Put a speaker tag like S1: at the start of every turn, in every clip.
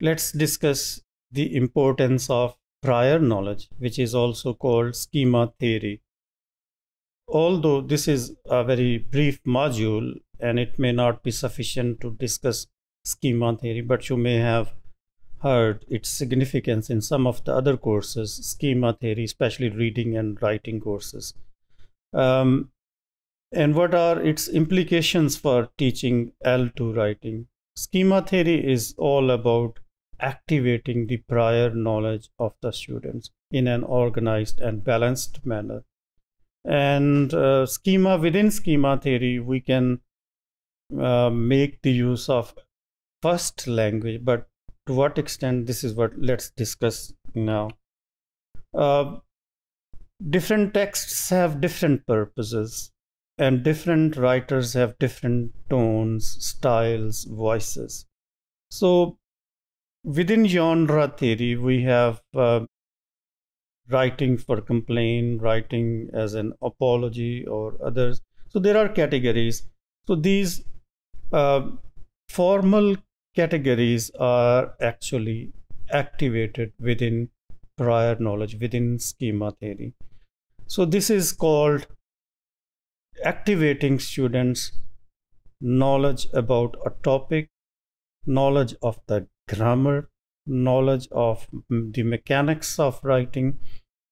S1: let's discuss the importance of prior knowledge, which is also called schema theory. Although this is a very brief module and it may not be sufficient to discuss schema theory, but you may have heard its significance in some of the other courses, schema theory, especially reading and writing courses. Um, and what are its implications for teaching L2 writing? Schema theory is all about activating the prior knowledge of the students in an organized and balanced manner. And uh, schema within schema theory, we can uh, make the use of first language, but to what extent this is what let's discuss now. Uh, different texts have different purposes and different writers have different tones, styles, voices. So within genre theory, we have uh, writing for complaint, writing as an apology, or others. So there are categories. So these uh, formal categories are actually activated within prior knowledge, within schema theory. So this is called activating students' knowledge about a topic, knowledge of the grammar, knowledge of the mechanics of writing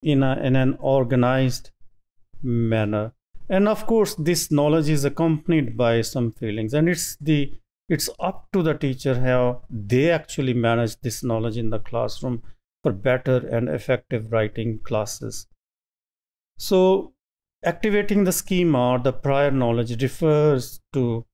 S1: in, a, in an organized manner. And of course, this knowledge is accompanied by some feelings, and it's the it's up to the teacher how they actually manage this knowledge in the classroom for better and effective writing classes. So activating the schema or the prior knowledge refers to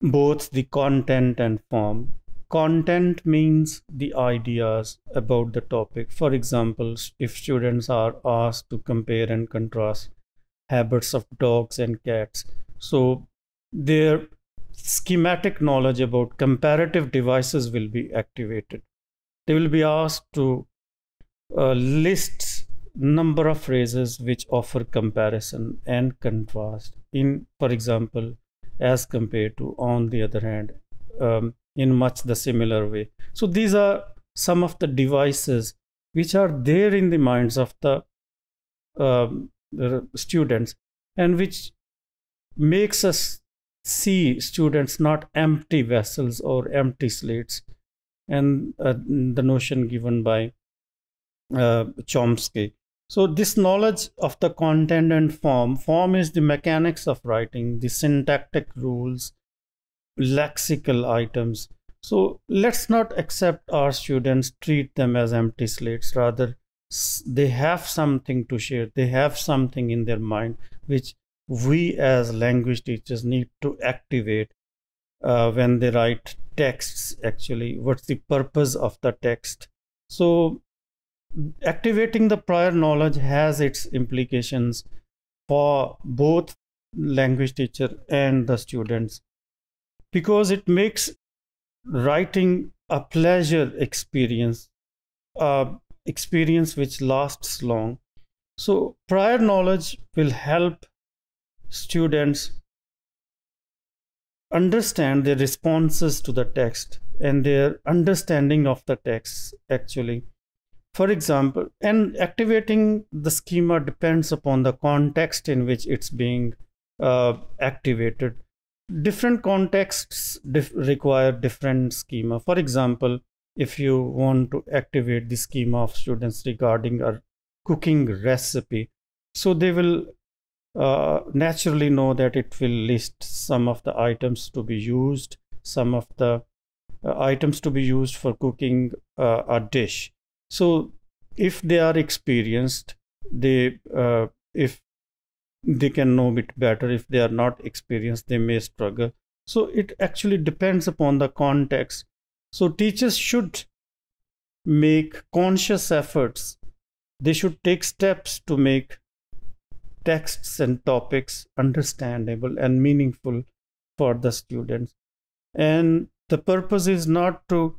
S1: both the content and form. Content means the ideas about the topic. For example, if students are asked to compare and contrast habits of dogs and cats, so their schematic knowledge about comparative devices will be activated. They will be asked to uh, list number of phrases which offer comparison and contrast in, for example, as compared to on the other hand um, in much the similar way. So these are some of the devices which are there in the minds of the, um, the students and which makes us see students not empty vessels or empty slates. And uh, the notion given by uh, Chomsky so this knowledge of the content and form, form is the mechanics of writing, the syntactic rules, lexical items. So let's not accept our students, treat them as empty slates. Rather, they have something to share. They have something in their mind, which we as language teachers need to activate uh, when they write texts actually. What's the purpose of the text? So activating the prior knowledge has its implications for both language teacher and the students because it makes writing a pleasure experience a experience which lasts long. So prior knowledge will help students understand their responses to the text and their understanding of the text actually for example, and activating the schema depends upon the context in which it's being uh, activated. Different contexts dif require different schema. For example, if you want to activate the schema of students regarding a cooking recipe, so they will uh, naturally know that it will list some of the items to be used, some of the uh, items to be used for cooking uh, a dish so if they are experienced they uh, if they can know it better if they are not experienced they may struggle. So it actually depends upon the context. So teachers should make conscious efforts. They should take steps to make texts and topics understandable and meaningful for the students. And the purpose is not to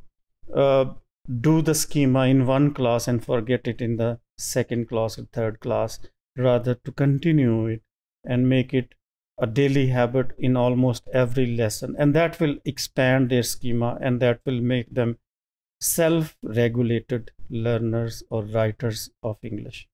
S1: uh, do the schema in one class and forget it in the second class or third class rather to continue it and make it a daily habit in almost every lesson. And that will expand their schema and that will make them self regulated learners or writers of english